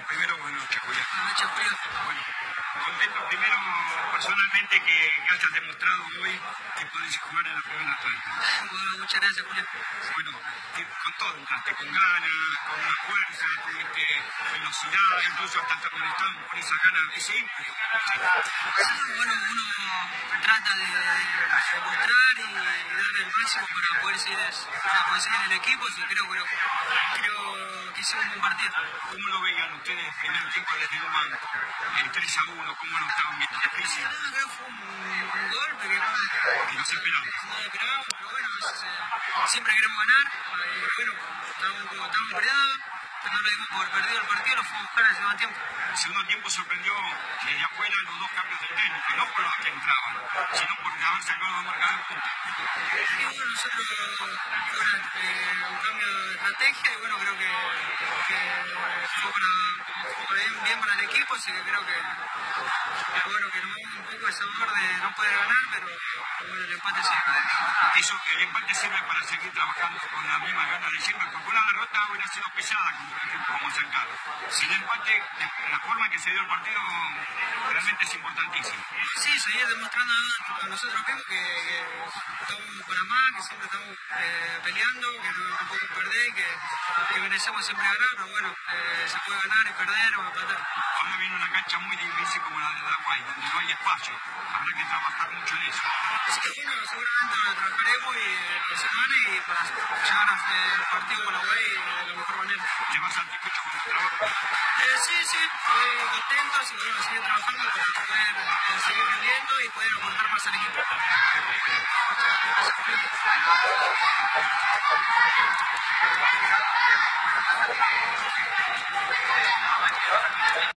Bueno, primero buenas noches, Julián. Buenas noches, Julio. Bueno, contento primero personalmente que, que hayas demostrado hoy que podés jugar en la primera Atlanta. Bueno, muchas gracias, Julio. Bueno, que con todo entraste, con ganas, con una fuerza, tuviste velocidad, incluso hasta te molestaban por esa gana, ese ímpetu. Sí, bueno, uno trata de demostrar máximo para poder seguir, para poder seguir en el equipo, creo, creo, creo que hicimos un buen partido. ¿Cómo lo veían ustedes el primer tiempo desde banco? El 3 a 1, ¿cómo lo estaban viendo? Creo que fue un, un golpe que no, se esperaba. no esperábamos, pero bueno, es, eh, siempre queremos ganar, y bueno, estamos, estamos perdidos, lo dimos por perdido el partido, lo fuimos a buscar en el segundo tiempo. El segundo tiempo sorprendió desde afuera los dos cambios del técnico, no por los que entraban, sino por haber sacado los marcadores juntos. Y bueno, nosotros fue una, eh, un cambio de estrategia y bueno, creo que, que fue para, fue bien, bien para el equipo, así que creo que, que bueno, que nos un poco de sabor de no poder ganar, pero bueno, el empate. Eso, el empate sirve para seguir trabajando con la misma gana de siempre, porque una hubiera sido pesada, como por ejemplo como San Carlos. Si el empate, la forma en que se dio el partido, realmente es importantísimo. Sí, seguir demostrando a nosotros mismos que, que estamos para más, que siempre estamos eh, peleando, que no, no podemos perder y que, que merecemos siempre ganar, pero bueno, eh, se puede ganar y perder o empatar. Ahora viene una cancha muy difícil como la de Paraguay, donde no hay espacio. Habrá que trabajar mucho en eso. Que bueno, seguramente lo trabajaremos y eh, la semana y para llegar al partido con la UAI de la mejor manera. ¿Te vas satisfecho con tu trabajo? Eh, sí, sí, estoy contento bueno, seguir trabajando para poder eh, seguir rindiendo y poder aportar más al equipo.